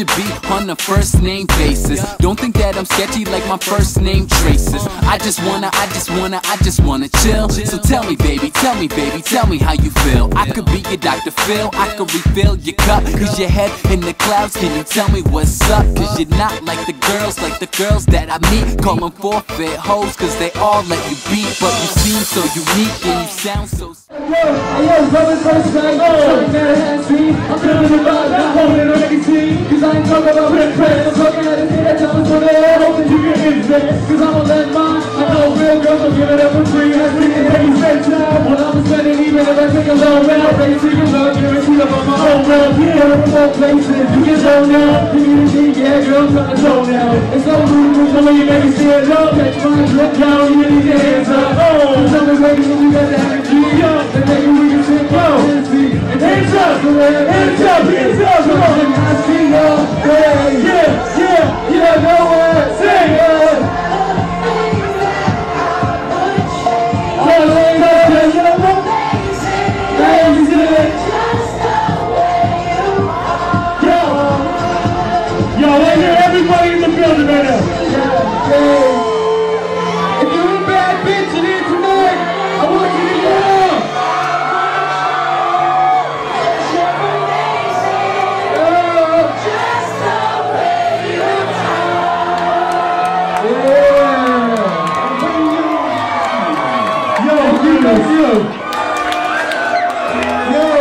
should be on a first name basis. Don't think that I'm sketchy like my first name traces. I just wanna, I just wanna, I just wanna chill. So tell me, baby, tell me, baby, tell me how you feel. I could be your Dr. Phil, I could refill your cup. Cause your head in the clouds, can you tell me what's up? Cause you're not like the girls, like the girls that I meet. Call them forfeit hoes, cause they all let you beat. But you seem so unique and you sound so. Yo, yo, brothers, brothers, guys, I'm at a hand street. I'm feeling I ain't talking about red press. I'm talking at a thing that tells for their hoping you can invest. Cause I'm a let. I know real girls don't give it up for free. That's me and Peggy spend time. When I'm spending even if I take a low round. They see you love, guaranteed up on my own we're more places. You can show now. Community, yeah, girls trying to show now. It's so rude, the way you make me stand up. Catch my drip down, you need to hands up. Oh, tell me when you got that energy. Yo, and you we can sing, yo. Hands up, hands up, hands up, come on.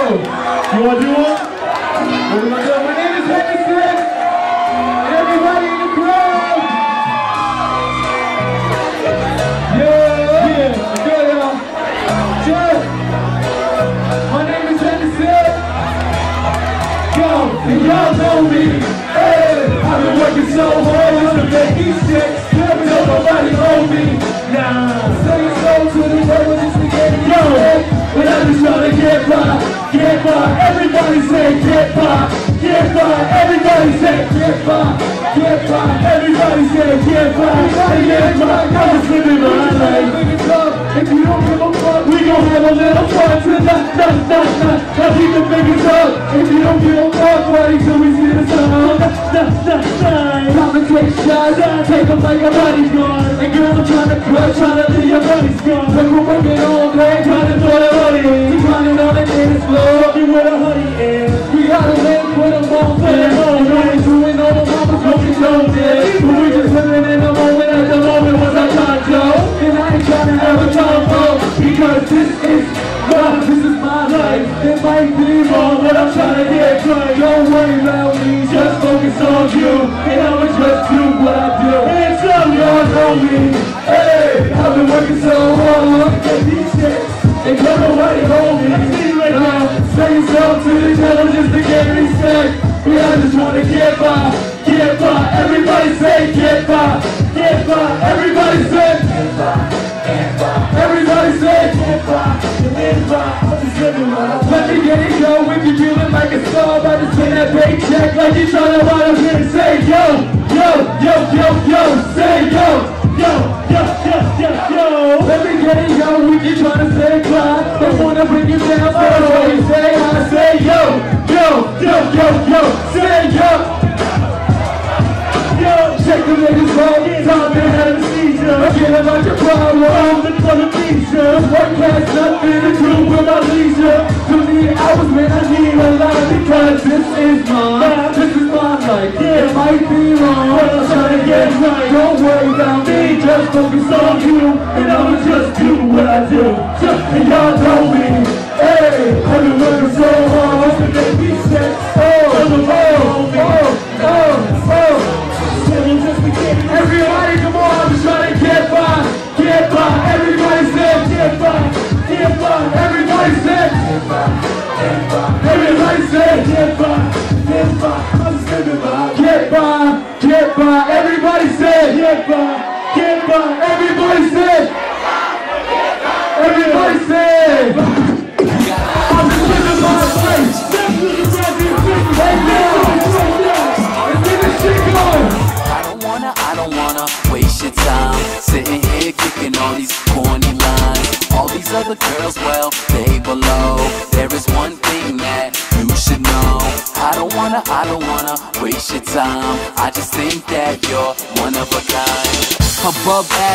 Yo, you wanna do one? My name is Hendersin. Everybody Everybody say get by, get by. Everybody say get by, get by. Everybody say get by, get by. I'm just living my life. If you don't give a fuck, we gon' have a little fun tonight. Nah, nah, nah. Now keep the fingers up. If you don't give a fuck, wait till we see the sun. Nah, nah. Time to take shots, take them like a bodyguard. And girl, I'm trying to crush, trying to leave your money's gone. Might be but I'm trying to get right. Don't worry about me, just focus on you. And I'ma just do what I do. Hands up, y'all know me. Hey, I've been working so hard get these checks. And don't nobody hold me. Uh, say yourself to the devil just to get respect. Yeah, I just wanna get by, get by. Everybody say get by, get by. Everybody say get by, get by. Everybody say get by, get by. Paycheck like you trying to run up here and say yo, yo, yo, yo, yo. Say yo, yo, yo, yo, yo, yo. Get it, yo. We can try to say climb. Don't wanna bring you down, but I you say I say yo, yo, yo, yo, yo. Say yo. Yo, shake the niggas roll, time to have a seizure. Forget about your problem, Color feature. Work has nothing to do with my leisure. Too many hours, man, I need a lot because this is mine. This is my life. It might be wrong, but I'm trying to get right. Don't worry about me, just focus on you, and I'ma just do what I do. And y'all know me. Hey, I've been working so hard I don't wanna, I don't wanna waste your time Sitting here kicking all these corny lines All these other girls, well, they below There is one thing that you should know I don't wanna, I don't wanna waste your time. I just think that you're one of a kind. Above average.